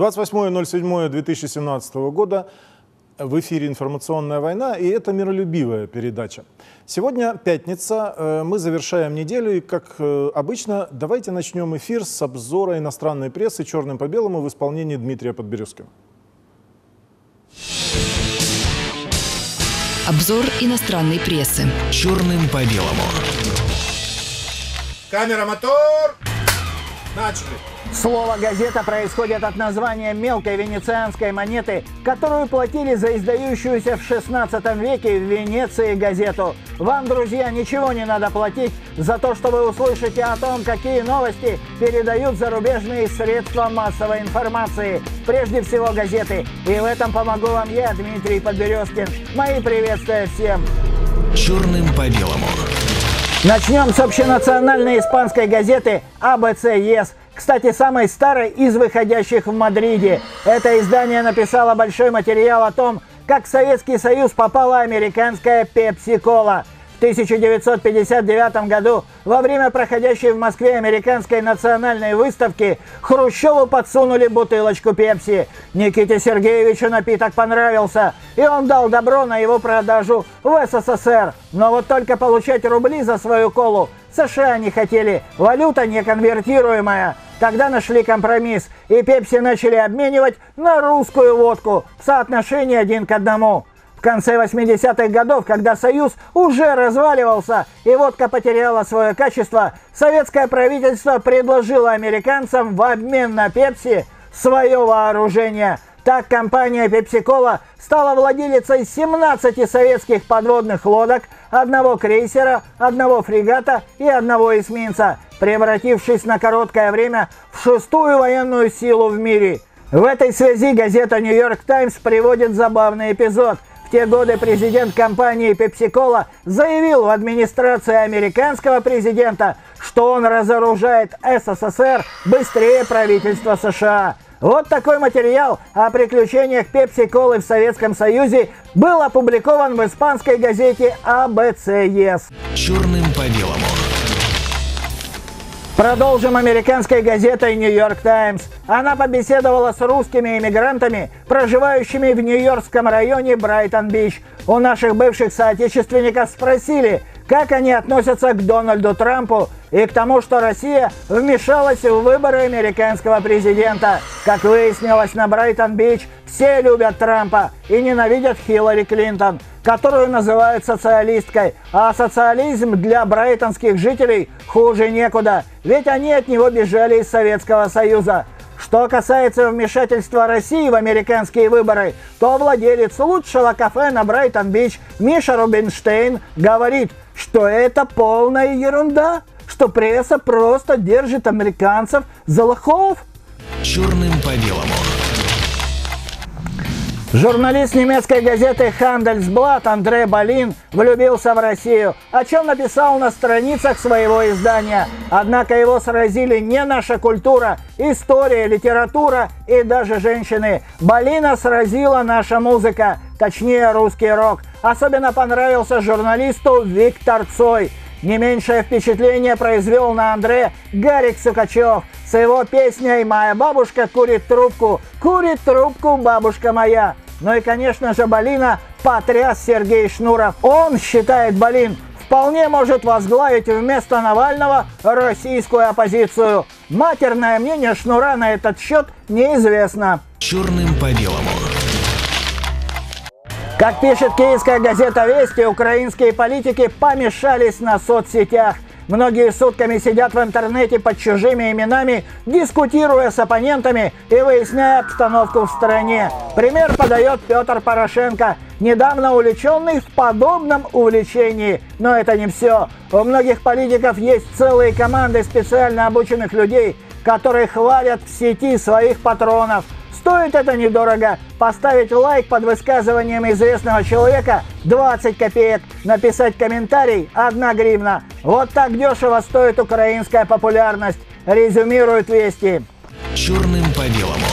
28.07.2017 года в эфире «Информационная война», и это миролюбивая передача. Сегодня пятница, э, мы завершаем неделю, и, как э, обычно, давайте начнем эфир с обзора иностранной прессы черным по белому в исполнении Дмитрия Подберезкина. Обзор иностранной прессы. Черным по белому. Камера, мотор! Начали. Слово «газета» происходит от названия мелкой венецианской монеты, которую платили за издающуюся в 16 веке в Венеции газету. Вам, друзья, ничего не надо платить за то, что вы услышите о том, какие новости передают зарубежные средства массовой информации. Прежде всего газеты. И в этом помогу вам я, Дмитрий Подберезкин. Мои приветствия всем. Черным по белому. Начнем с общенациональной испанской газеты АБЦ ЕС, кстати, самой старой из выходящих в Мадриде. Это издание написало большой материал о том, как в Советский Союз попала американская пепси-кола – 1959 году во время проходящей в Москве американской национальной выставки Хрущеву подсунули бутылочку пепси. Никите Сергеевичу напиток понравился, и он дал добро на его продажу в СССР. Но вот только получать рубли за свою колу США не хотели, валюта неконвертируемая. Тогда нашли компромисс, и пепси начали обменивать на русскую водку в соотношении один к одному. В конце 80-х годов, когда Союз уже разваливался и водка потеряла свое качество, советское правительство предложило американцам в обмен на Пепси свое вооружение. Так компания PepsiCola стала владелицей 17 советских подводных лодок, одного крейсера, одного фрегата и одного эсминца, превратившись на короткое время в шестую военную силу в мире. В этой связи газета York Times приводит забавный эпизод – в те годы президент компании PepsiCola заявил в администрации американского президента, что он разоружает СССР быстрее правительства США. Вот такой материал о приключениях Пепси-колы в Советском Союзе был опубликован в испанской газете АБЦЕС. Черным по белому. Продолжим американской газетой «Нью-Йорк Таймс». Она побеседовала с русскими иммигрантами, проживающими в нью-йоркском районе Брайтон-Бич. У наших бывших соотечественников спросили, как они относятся к Дональду Трампу и к тому, что Россия вмешалась в выборы американского президента. Как выяснилось на Брайтон-Бич, все любят Трампа и ненавидят Хиллари Клинтон, которую называют социалисткой. А социализм для брайтонских жителей хуже некуда, ведь они от него бежали из Советского Союза. Что касается вмешательства России в американские выборы, то владелец лучшего кафе на Брайтон-Бич Миша Рубинштейн говорит, что это полная ерунда, что пресса просто держит американцев за лохов. Черным по белому. Журналист немецкой газеты Handelsblatt Андре Балин влюбился в Россию, о чем написал на страницах своего издания. Однако его сразили не наша культура, история, литература и даже женщины. Балина сразила наша музыка, точнее русский рок. Особенно понравился журналисту Виктор Цой. Не меньшее впечатление произвел на Андре Гарик Сукачев с его песней «Моя бабушка курит трубку, курит трубку бабушка моя». Ну и, конечно же, Балина потряс Сергей Шнуров. Он считает Балин вполне может возглавить вместо Навального российскую оппозицию. Матерное мнение Шнура на этот счет неизвестно. Черным по белому. Как пишет киевская газета «Вести», украинские политики помешались на соцсетях. Многие сутками сидят в интернете под чужими именами, дискутируя с оппонентами и выясняя обстановку в стране. Пример подает Петр Порошенко, недавно увлеченный в подобном увлечении. Но это не все. У многих политиков есть целые команды специально обученных людей, которые хвалят в сети своих патронов – Стоит это недорого. Поставить лайк под высказыванием известного человека 20 копеек. Написать комментарий 1 гривна. Вот так дешево стоит украинская популярность. Резюмируют Вести. Черным по белому.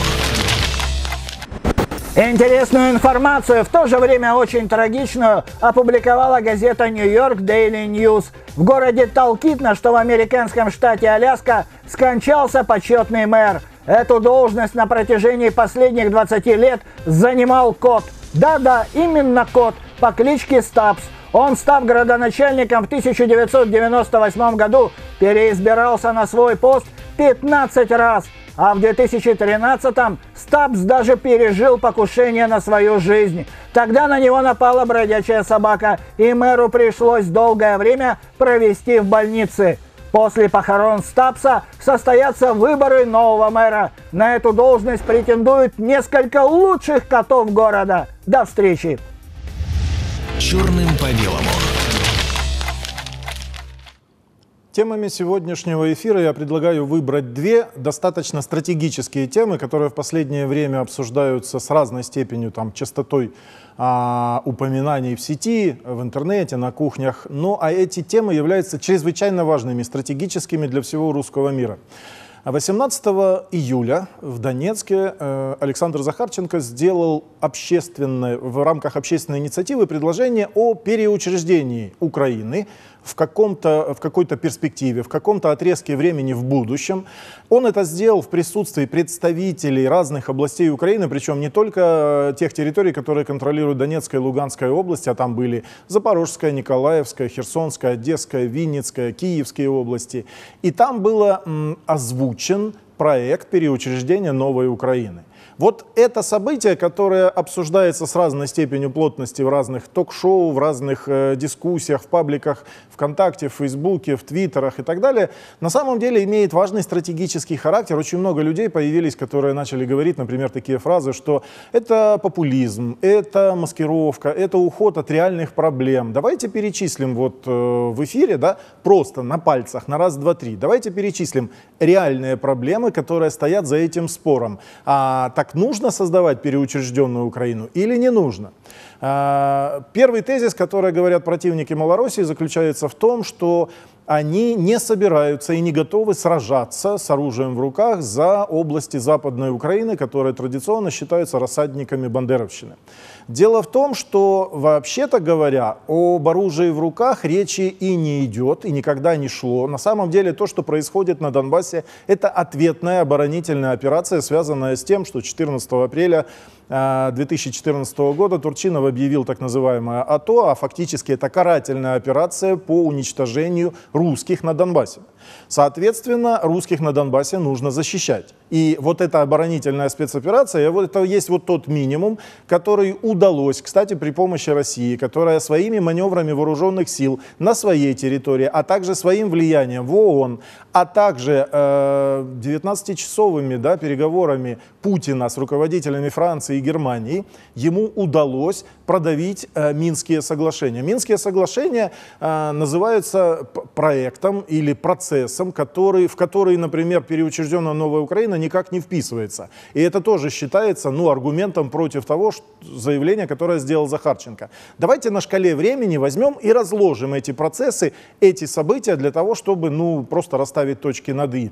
Интересную информацию, в то же время очень трагичную, опубликовала газета York Daily News. В городе Талкитна, что в американском штате Аляска, скончался почетный мэр. Эту должность на протяжении последних 20 лет занимал кот. Да-да, именно кот по кличке Стапс. Он, став градоначальником в 1998 году, переизбирался на свой пост 15 раз – а в 2013-м Стабс даже пережил покушение на свою жизнь. Тогда на него напала бродячая собака, и мэру пришлось долгое время провести в больнице. После похорон Стапса состоятся выборы нового мэра. На эту должность претендуют несколько лучших котов города. До встречи! Черным по белому. Темами сегодняшнего эфира я предлагаю выбрать две достаточно стратегические темы, которые в последнее время обсуждаются с разной степенью там, частотой а, упоминаний в сети, в интернете, на кухнях. Ну а эти темы являются чрезвычайно важными, стратегическими для всего русского мира. 18 июля в Донецке э, Александр Захарченко сделал общественное, в рамках общественной инициативы предложение о переучреждении Украины в, каком-то, в какой-то перспективе, в каком-то отрезке времени в будущем. Он это сделал в присутствии представителей разных областей Украины, причем не только тех территорий, которые контролируют Донецкая и Луганская области, а там были Запорожская, Николаевская, Херсонская, Одесская, Винницкая, Киевские области. И там был озвучен проект переучреждения новой Украины. Вот это событие, которое обсуждается с разной степенью плотности в разных ток-шоу, в разных э, дискуссиях, в пабликах ВКонтакте, в Фейсбуке, в Твиттерах и так далее, на самом деле имеет важный стратегический характер. Очень много людей появились, которые начали говорить, например, такие фразы, что это популизм, это маскировка, это уход от реальных проблем. Давайте перечислим вот э, в эфире, да, просто на пальцах, на раз, два, три. Давайте перечислим реальные проблемы, которые стоят за этим спором. А, так нужно создавать переучрежденную Украину или не нужно? А, первый тезис, который говорят противники Малороссии, заключается в том, что они не собираются и не готовы сражаться с оружием в руках за области Западной Украины, которые традиционно считаются рассадниками бандеровщины. Дело в том, что, вообще-то говоря, об оружии в руках речи и не идет, и никогда не шло. На самом деле то, что происходит на Донбассе, это ответная оборонительная операция, связанная с тем, что 14 апреля 2014 а, года Турчинов объявил так называемое АТО, а фактически это карательная операция по уничтожению русских на Донбассе. Соответственно, русских на Донбассе нужно защищать. И вот эта оборонительная спецоперация, вот это есть вот тот минимум, который удалось, кстати, при помощи России, которая своими маневрами вооруженных сил на своей территории, а также своим влиянием в ООН, а также э, 19-часовыми да, переговорами Путина с руководителями Франции и Германии, ему удалось продавить э, Минские соглашения. Минские соглашения э, называются проектом или процессом, который, в который, например, переучрежденная Новая Украина никак не вписывается. И это тоже считается ну, аргументом против того заявления, которое сделал Захарченко. Давайте на шкале времени возьмем и разложим эти процессы, эти события для того, чтобы ну, просто расставить точки над «и».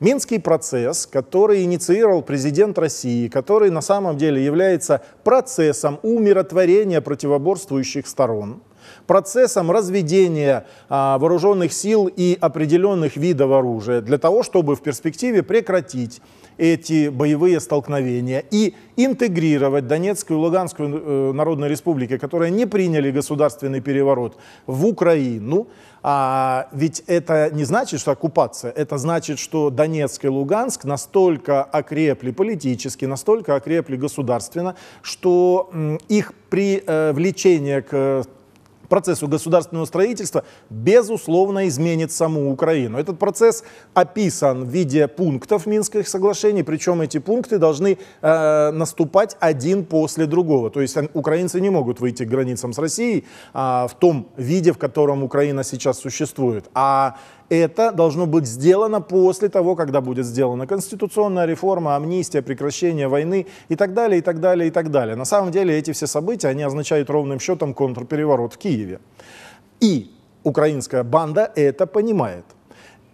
Минский процесс, который инициировал президент России, который на самом деле является процессом умиротворения противоборствующих сторон, процессом разведения а, вооруженных сил и определенных видов оружия для того, чтобы в перспективе прекратить эти боевые столкновения и интегрировать Донецкую и Луганскую э, народные республики, которые не приняли государственный переворот, в Украину. А, ведь это не значит, что оккупация, это значит, что Донецк и Луганск настолько окрепли политически, настолько окрепли государственно, что их привлечение э, к процессу государственного строительства, безусловно, изменит саму Украину. Этот процесс описан в виде пунктов Минских соглашений, причем эти пункты должны э, наступать один после другого. То есть украинцы не могут выйти к границам с Россией э, в том виде, в котором Украина сейчас существует. А это должно быть сделано после того, когда будет сделана конституционная реформа, амнистия, прекращение войны и так далее, и так далее, и так далее. На самом деле эти все события, они означают ровным счетом контрпереворот в Киеве. И украинская банда это понимает.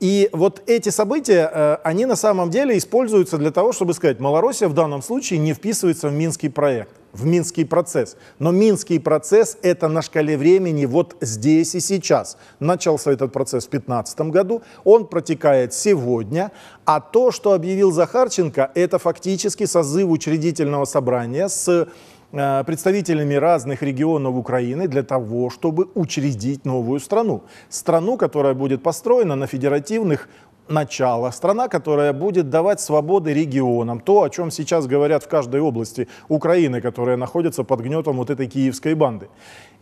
И вот эти события, э, они на самом деле используются для того, чтобы сказать, Малороссия в данном случае не вписывается в Минский проект. В Минский процесс. Но Минский процесс – это на шкале времени вот здесь и сейчас. Начался этот процесс в 2015 году, он протекает сегодня, а то, что объявил Захарченко, это фактически созыв учредительного собрания с э, представителями разных регионов Украины для того, чтобы учредить новую страну. Страну, которая будет построена на федеративных начало, страна, которая будет давать свободы регионам, то, о чем сейчас говорят в каждой области Украины, которая находится под гнетом вот этой киевской банды.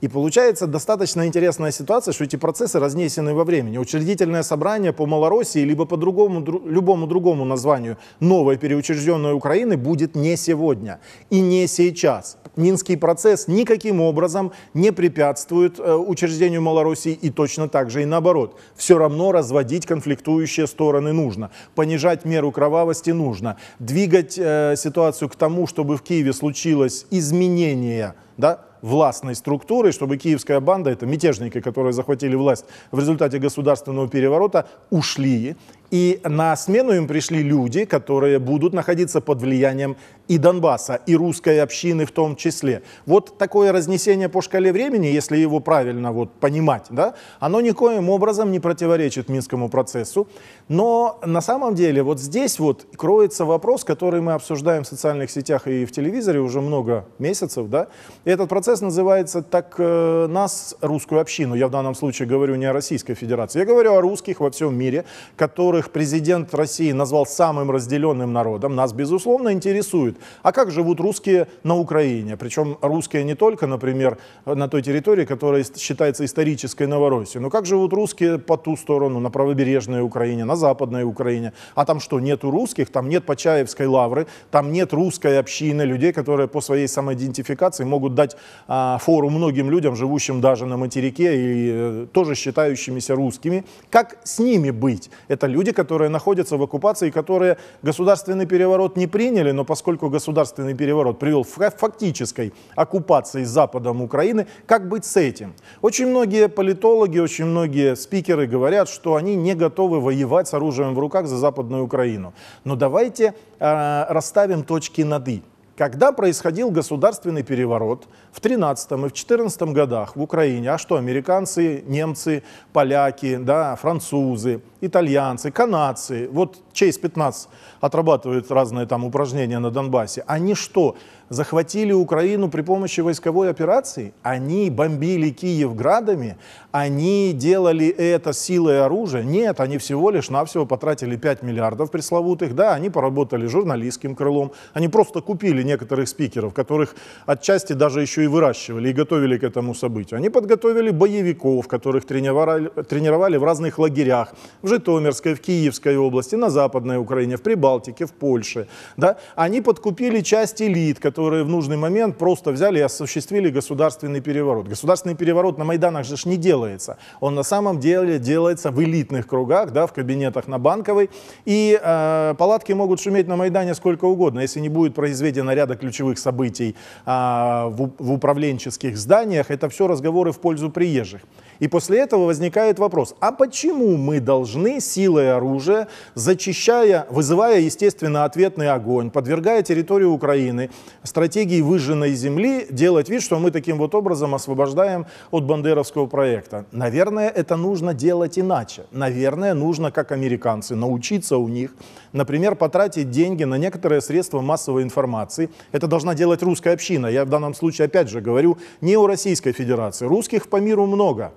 И получается достаточно интересная ситуация, что эти процессы разнесены во времени. Учредительное собрание по Малороссии, либо по другому, дру, любому другому названию новой переучрежденной Украины будет не сегодня и не сейчас. Минский процесс никаким образом не препятствует э, учреждению Малороссии и точно так же и наоборот. Все равно разводить конфликтующие стороны нужно, понижать меру кровавости нужно, двигать э, ситуацию к тому, чтобы в Киеве случилось изменение да, властной структуры, чтобы киевская банда, это мятежники, которые захватили власть в результате государственного переворота, ушли. И на смену им пришли люди, которые будут находиться под влиянием и Донбасса, и русской общины в том числе. Вот такое разнесение по шкале времени, если его правильно вот понимать, да, оно никоим образом не противоречит Минскому процессу. Но на самом деле вот здесь вот кроется вопрос, который мы обсуждаем в социальных сетях и в телевизоре уже много месяцев. Да? Этот процесс называется «Так э, нас, русскую общину». Я в данном случае говорю не о Российской Федерации, я говорю о русских во всем мире, которых президент России назвал самым разделенным народом. Нас, безусловно, интересует а как живут русские на Украине? Причем русские не только, например, на той территории, которая считается исторической Новороссией, но как живут русские по ту сторону, на правобережной Украине, на западной Украине? А там что, нету русских? Там нет Почаевской лавры, там нет русской общины, людей, которые по своей самоидентификации могут дать а, фору многим людям, живущим даже на материке и э, тоже считающимися русскими. Как с ними быть? Это люди, которые находятся в оккупации, которые государственный переворот не приняли, но поскольку государственный переворот привел к фактической оккупации Западом Украины, как быть с этим? Очень многие политологи, очень многие спикеры говорят, что они не готовы воевать с оружием в руках за Западную Украину. Но давайте э, расставим точки над «и». Когда происходил государственный переворот в 13 и в 14 годах в Украине, а что, американцы, немцы, поляки, да, французы, итальянцы, канадцы, вот ЧС-15 отрабатывают разные там упражнения на Донбассе, они что, захватили Украину при помощи войсковой операции? Они бомбили Киев градами? Они делали это силой оружия? Нет, они всего лишь навсего потратили 5 миллиардов пресловутых, да, они поработали журналистским крылом, они просто купили некоторых спикеров, которых отчасти даже еще и выращивали и готовили к этому событию. Они подготовили боевиков, которых тренировали, тренировали в разных лагерях, в Житомирской, в Киевской области, на Западной Украине, в Прибалтике, в Польше. Да? Они подкупили часть элит, которые в нужный момент просто взяли и осуществили государственный переворот. Государственный переворот на Майданах же не делается. Он на самом деле делается в элитных кругах, да, в кабинетах на Банковой. И э, палатки могут шуметь на Майдане сколько угодно. Если не будет произведено ряда ключевых событий э, в, в управленческих зданиях, это все разговоры в пользу приезжих. И после этого возникает вопрос, а почему мы должны силой оружия, зачищая, вызывая, естественно, ответный огонь, подвергая территорию Украины стратегии выжженной земли, делать вид, что мы таким вот образом освобождаем от бандеровского проекта? Наверное, это нужно делать иначе. Наверное, нужно, как американцы, научиться у них, например, потратить деньги на некоторые средства массовой информации. Это должна делать русская община. Я в данном случае, опять же, говорю не о Российской Федерации. Русских по миру много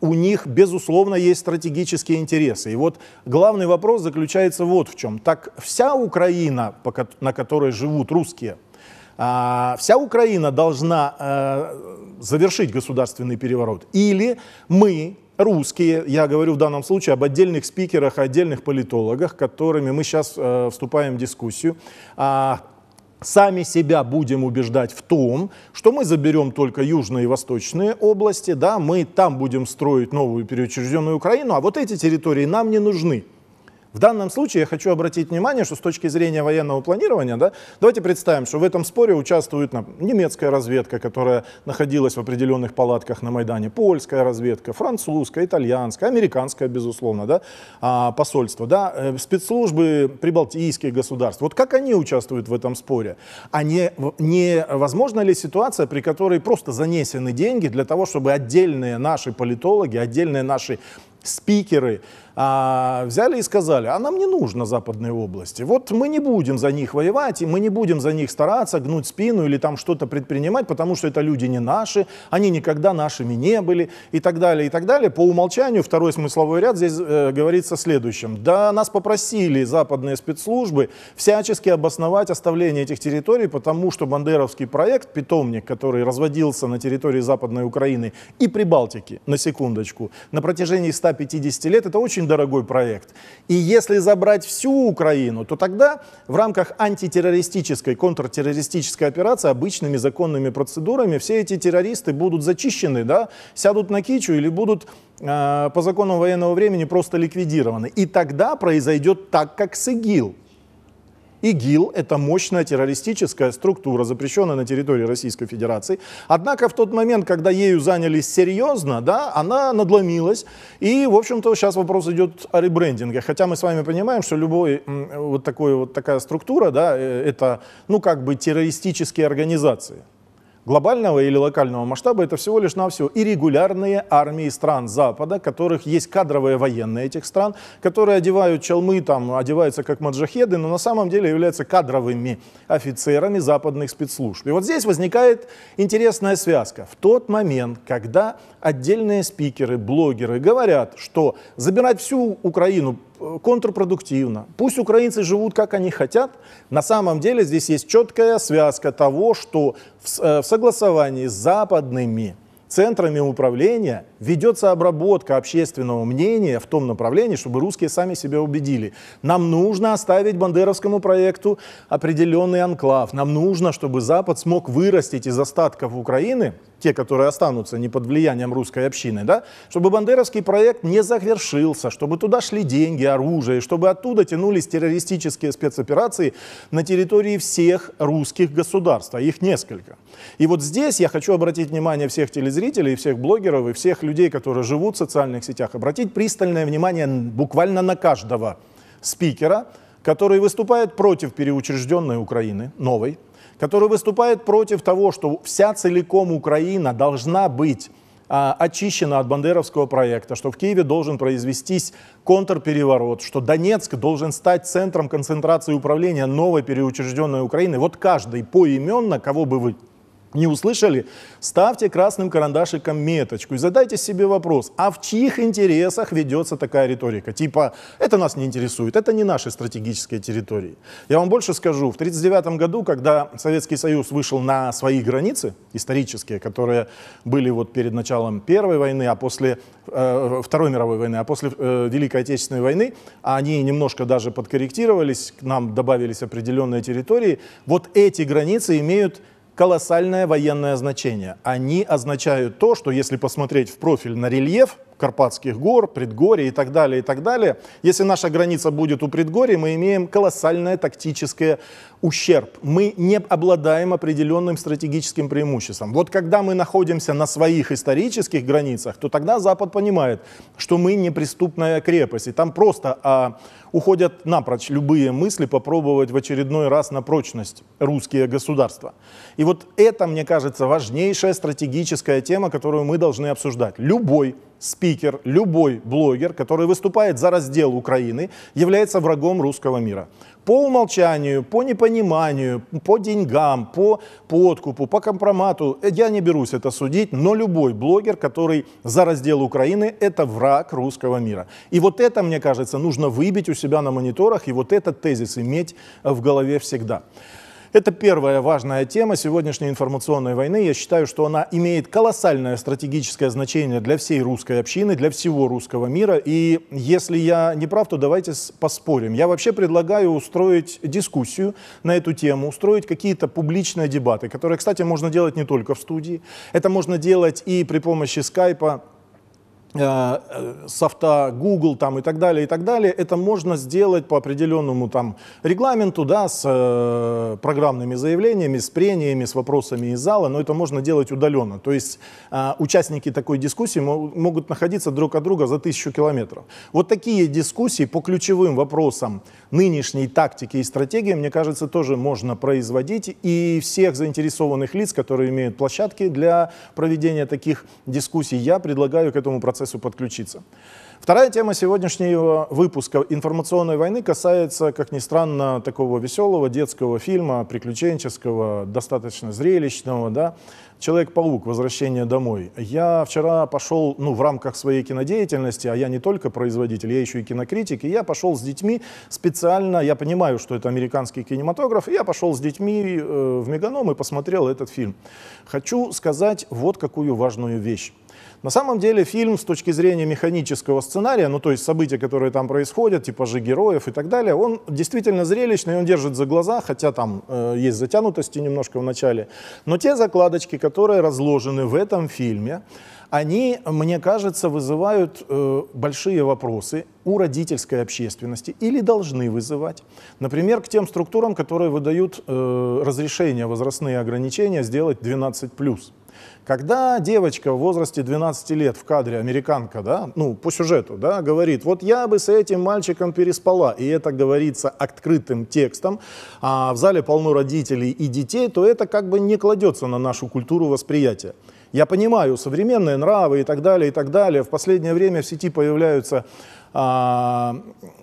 у них, безусловно, есть стратегические интересы. И вот главный вопрос заключается вот в чем. Так вся Украина, на которой живут русские, а, вся Украина должна э, завершить государственный переворот. Или мы, русские, я говорю в данном случае об отдельных спикерах, отдельных политологах, которыми мы сейчас э, вступаем в дискуссию, а, сами себя будем убеждать в том, что мы заберем только южные и восточные области, да, мы там будем строить новую переучрежденную Украину, а вот эти территории нам не нужны. В данном случае я хочу обратить внимание, что с точки зрения военного планирования, да, давайте представим, что в этом споре участвует ну, немецкая разведка, которая находилась в определенных палатках на Майдане, польская разведка, французская, итальянская, американская, безусловно, да, а, посольство, да, э, спецслужбы прибалтийских государств. Вот как они участвуют в этом споре? А не, не возможно ли ситуация, при которой просто занесены деньги для того, чтобы отдельные наши политологи, отдельные наши спикеры а, взяли и сказали, а нам не нужно западные области. Вот мы не будем за них воевать, и мы не будем за них стараться, гнуть спину или там что-то предпринимать, потому что это люди не наши, они никогда нашими не были и так далее, и так далее. По умолчанию второй смысловой ряд здесь э, говорится следующим. Да, нас попросили западные спецслужбы всячески обосновать оставление этих территорий, потому что бандеровский проект «Питомник», который разводился на территории Западной Украины и Прибалтики, на секундочку, на протяжении 150 лет, это очень дорогой проект. И если забрать всю Украину, то тогда в рамках антитеррористической, контртеррористической операции обычными законными процедурами все эти террористы будут зачищены, да, сядут на кичу или будут э, по законам военного времени просто ликвидированы. И тогда произойдет так, как с ИГИЛ. ИГИЛ – это мощная террористическая структура, запрещенная на территории Российской Федерации. Однако в тот момент, когда ею занялись серьезно, да, она надломилась. И, в общем-то, сейчас вопрос идет о ребрендинге. Хотя мы с вами понимаем, что любой вот, такой, вот такая структура, да, э, это, ну, как бы террористические организации глобального или локального масштаба это всего лишь навсего и регулярные армии стран Запада, которых есть кадровые военные этих стран, которые одевают чалмы, там, одеваются как маджахеды, но на самом деле являются кадровыми офицерами западных спецслужб. И вот здесь возникает интересная связка. В тот момент, когда отдельные спикеры, блогеры говорят, что забирать всю Украину контрпродуктивно. Пусть украинцы живут, как они хотят. На самом деле здесь есть четкая связка того, что в, э, согласовании с западными центрами управления ведется обработка общественного мнения в том направлении, чтобы русские сами себя убедили. Нам нужно оставить бандеровскому проекту определенный анклав. Нам нужно, чтобы Запад смог вырастить из остатков Украины те, которые останутся не под влиянием русской общины, да, чтобы бандеровский проект не завершился, чтобы туда шли деньги, оружие, чтобы оттуда тянулись террористические спецоперации на территории всех русских государств, а их несколько. И вот здесь я хочу обратить внимание всех телезрителей, всех блогеров и всех людей, которые живут в социальных сетях, обратить пристальное внимание буквально на каждого спикера, который выступает против переучрежденной Украины, новой, который выступает против того, что вся целиком Украина должна быть а, очищена от бандеровского проекта, что в Киеве должен произвестись контрпереворот, что Донецк должен стать центром концентрации управления новой переучрежденной Украины. Вот каждый поименно, кого бы вы не услышали, ставьте красным карандашиком меточку и задайте себе вопрос, а в чьих интересах ведется такая риторика? Типа, это нас не интересует, это не наши стратегические территории. Я вам больше скажу, в 1939 году, когда Советский Союз вышел на свои границы исторические, которые были вот перед началом Первой войны, а после э, Второй мировой войны, а после э, Великой Отечественной войны, они немножко даже подкорректировались, к нам добавились определенные территории, вот эти границы имеют колоссальное военное значение. Они означают то, что если посмотреть в профиль на рельеф Карпатских гор, предгорий и так далее, и так далее, если наша граница будет у предгорий, мы имеем колоссальное тактическое ущерб. Мы не обладаем определенным стратегическим преимуществом. Вот когда мы находимся на своих исторических границах, то тогда Запад понимает, что мы неприступная крепость. И там просто а, уходят напрочь любые мысли попробовать в очередной раз на прочность русские государства. И вот это, мне кажется, важнейшая стратегическая тема, которую мы должны обсуждать. Любой спикер, любой блогер, который выступает за раздел Украины, является врагом русского мира по умолчанию, по непониманию, по деньгам, по подкупу, по компромату, я не берусь это судить, но любой блогер, который за раздел Украины, это враг русского мира. И вот это, мне кажется, нужно выбить у себя на мониторах и вот этот тезис иметь в голове всегда. Это первая важная тема сегодняшней информационной войны. Я считаю, что она имеет колоссальное стратегическое значение для всей русской общины, для всего русского мира. И если я не прав, то давайте поспорим. Я вообще предлагаю устроить дискуссию на эту тему, устроить какие-то публичные дебаты, которые, кстати, можно делать не только в студии. Это можно делать и при помощи скайпа, софта Google там и так далее, и так далее, это можно сделать по определенному там регламенту, да, с э, программными заявлениями, с прениями, с вопросами из зала, но это можно делать удаленно. То есть э, участники такой дискуссии мо- могут находиться друг от друга за тысячу километров. Вот такие дискуссии по ключевым вопросам нынешней тактики и стратегии, мне кажется, тоже можно производить. И всех заинтересованных лиц, которые имеют площадки для проведения таких дискуссий, я предлагаю к этому процессу подключиться. Вторая тема сегодняшнего выпуска информационной войны касается, как ни странно, такого веселого детского фильма, приключенческого, достаточно зрелищного, да, Человек-паук. Возвращение домой. Я вчера пошел, ну, в рамках своей кинодеятельности, а я не только производитель, я еще и кинокритик, и я пошел с детьми специально, я понимаю, что это американский кинематограф, и я пошел с детьми э, в Меганом и посмотрел этот фильм. Хочу сказать вот какую важную вещь. На самом деле фильм с точки зрения механического сценария, ну то есть события, которые там происходят, типажи героев и так далее, он действительно зрелищный, он держит за глаза, хотя там э, есть затянутости немножко в начале. Но те закладочки, которые разложены в этом фильме, они, мне кажется, вызывают э, большие вопросы у родительской общественности или должны вызывать. Например, к тем структурам, которые выдают э, разрешение, возрастные ограничения сделать 12+. Когда девочка в возрасте 12 лет в кадре, американка, да, ну, по сюжету, да, говорит, вот я бы с этим мальчиком переспала, и это говорится открытым текстом, а в зале полно родителей и детей, то это как бы не кладется на нашу культуру восприятия. Я понимаю, современные нравы и так далее, и так далее. В последнее время в сети появляются а,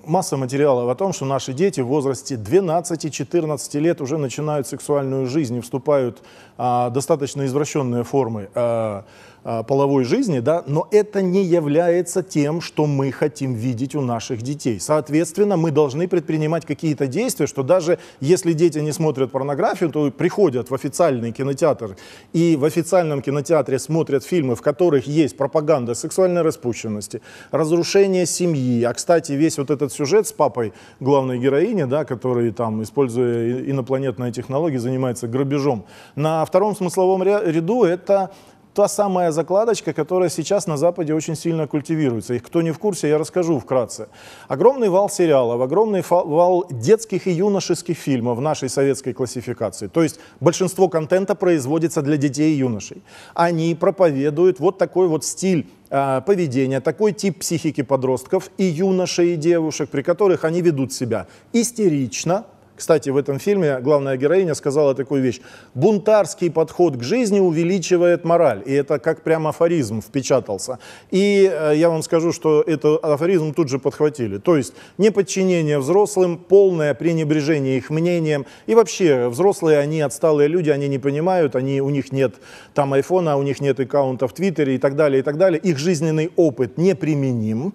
масса материалов о том, что наши дети в возрасте 12-14 лет уже начинают сексуальную жизнь и вступают а, достаточно извращенные формы а, половой жизни, да, но это не является тем, что мы хотим видеть у наших детей. Соответственно, мы должны предпринимать какие-то действия, что даже если дети не смотрят порнографию, то приходят в официальный кинотеатр и в официальном кинотеатре смотрят фильмы, в которых есть пропаганда сексуальной распущенности, разрушение семьи. А, кстати, весь вот этот сюжет с папой главной героини, да, который там, используя инопланетные технологии, занимается грабежом. На втором смысловом ряду это та самая закладочка, которая сейчас на Западе очень сильно культивируется. Их кто не в курсе, я расскажу вкратце. Огромный вал сериалов, огромный вал детских и юношеских фильмов в нашей советской классификации. То есть большинство контента производится для детей и юношей. Они проповедуют вот такой вот стиль э, поведения, такой тип психики подростков и юношей, и девушек, при которых они ведут себя истерично, кстати, в этом фильме главная героиня сказала такую вещь. Бунтарский подход к жизни увеличивает мораль. И это как прям афоризм впечатался. И э, я вам скажу, что этот афоризм тут же подхватили. То есть неподчинение взрослым, полное пренебрежение их мнением. И вообще взрослые, они отсталые люди, они не понимают, они, у них нет там айфона, у них нет аккаунта в Твиттере и так далее, и так далее. Их жизненный опыт неприменим.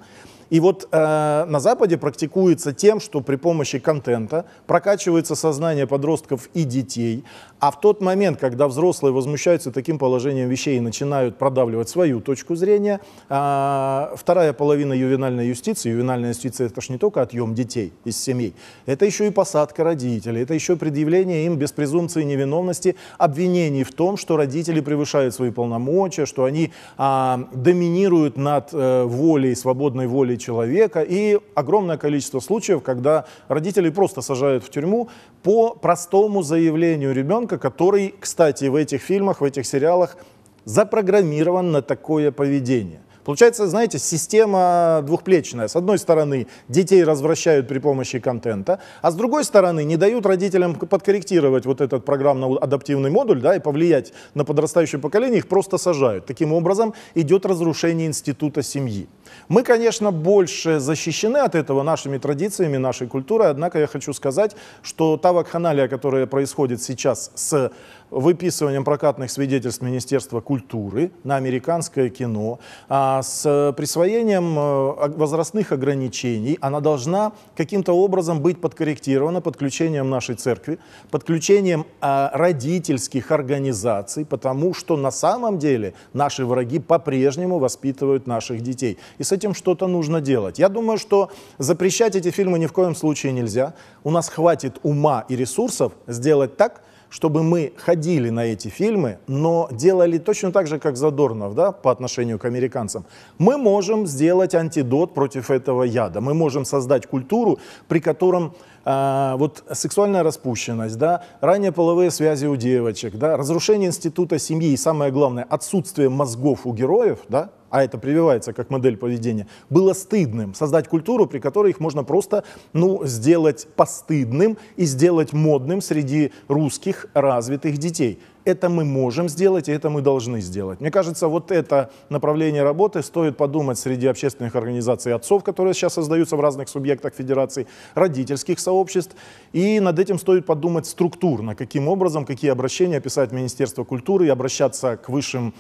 И вот э, на Западе практикуется тем, что при помощи контента прокачивается сознание подростков и детей, а в тот момент, когда взрослые возмущаются таким положением вещей и начинают продавливать свою точку зрения, э, вторая половина ювенальной юстиции, ювенальная юстиция это же не только отъем детей из семей, это еще и посадка родителей, это еще предъявление им без презумпции невиновности обвинений в том, что родители превышают свои полномочия, что они э, доминируют над э, волей, свободной волей человека и огромное количество случаев, когда родители просто сажают в тюрьму по простому заявлению ребенка, который, кстати, в этих фильмах, в этих сериалах запрограммирован на такое поведение. Получается, знаете, система двухплечная. С одной стороны, детей развращают при помощи контента, а с другой стороны, не дают родителям подкорректировать вот этот программно-адаптивный модуль да, и повлиять на подрастающее поколение, их просто сажают. Таким образом, идет разрушение института семьи. Мы, конечно, больше защищены от этого нашими традициями, нашей культурой, однако я хочу сказать, что та вакханалия, которая происходит сейчас с выписыванием прокатных свидетельств Министерства культуры на американское кино, а, с присвоением э, возрастных ограничений, она должна каким-то образом быть подкорректирована подключением нашей церкви, подключением а, родительских организаций, потому что на самом деле наши враги по-прежнему воспитывают наших детей. И с этим что-то нужно делать. Я думаю, что запрещать эти фильмы ни в коем случае нельзя. У нас хватит ума и ресурсов сделать так, чтобы мы ходили на эти фильмы, но делали точно так же, как Задорнов, да, по отношению к американцам. Мы можем сделать антидот против этого яда. Мы можем создать культуру, при котором а, вот сексуальная распущенность, да, ранее половые связи у девочек, да, разрушение института семьи и самое главное, отсутствие мозгов у героев, да, а это прививается как модель поведения, было стыдным. Создать культуру, при которой их можно просто ну, сделать постыдным и сделать модным среди русских развитых детей. Это мы можем сделать, и это мы должны сделать. Мне кажется, вот это направление работы стоит подумать среди общественных организаций отцов, которые сейчас создаются в разных субъектах федерации, родительских сообществ. И над этим стоит подумать структурно, каким образом, какие обращения писать Министерство культуры и обращаться к высшим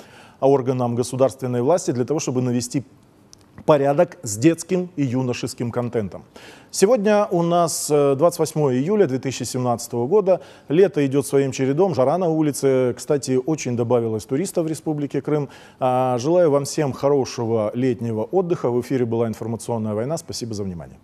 органам государственной власти для того, чтобы навести порядок с детским и юношеским контентом. Сегодня у нас 28 э, июля 2017 года. Лето идет своим чередом, жара на улице. Кстати, очень добавилось туристов в Республике Крым. А, желаю вам всем хорошего летнего отдыха. В эфире была информационная война. Спасибо за внимание.